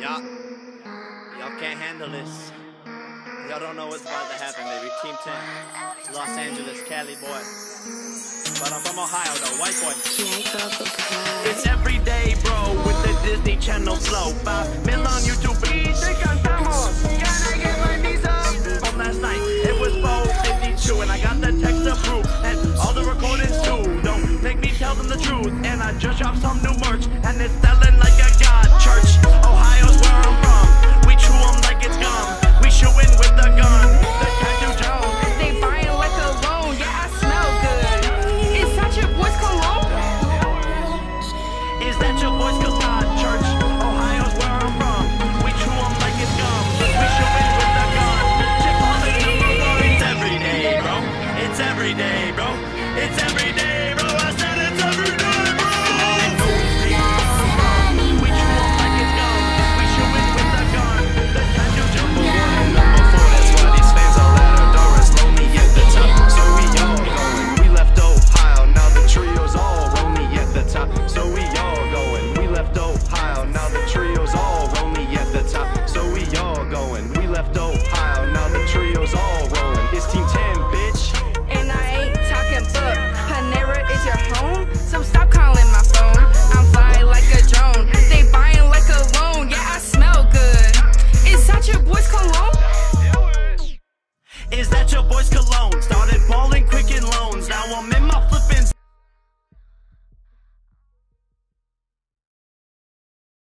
Y'all, y'all can't handle this. Y'all don't know what's about to happen, baby. Team 10, Los Angeles, Cali boy. But I'm from Ohio, though, white boy. It's every day, bro, with the Disney Channel flow. Five mil on YouTube. Dice cantamos. Can I get my visa? On last night, it was 452, and I got the text approved, and all the recordings too. Don't make me tell them the truth, and I just dropped some new merch, and it's selling like Is that your voice? Church, Ohio's where I'm from. We like it's gum. We with the gun. It's every day, bro. It's every day, bro. It's every day, Bought your boys cologne. Started balling quick in loans. Now I'm in